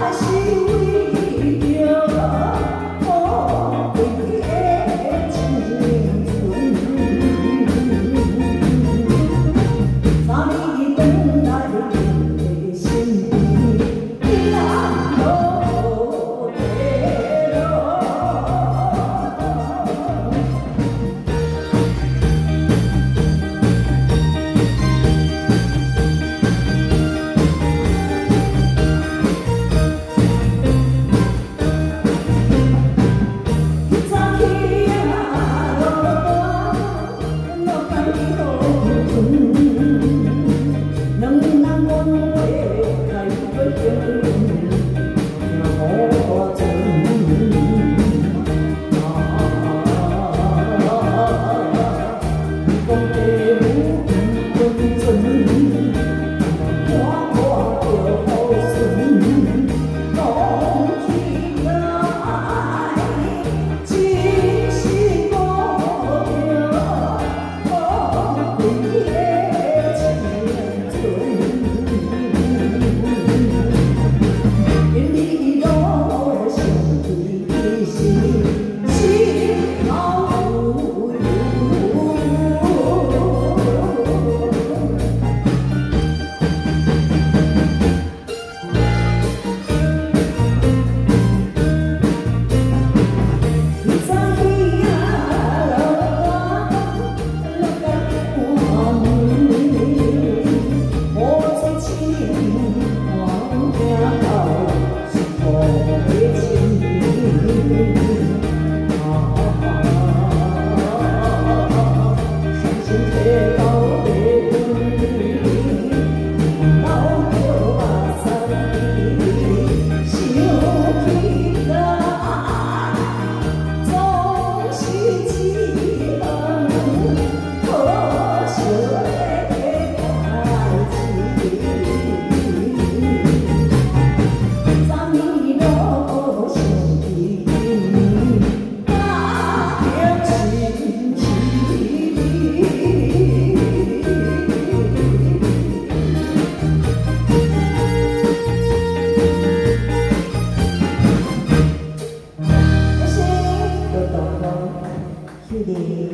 的心。today.